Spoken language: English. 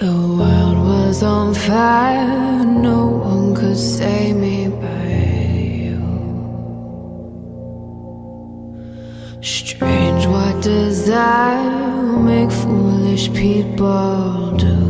The world was on fire, no one could save me but you. Strange what desire make foolish people do.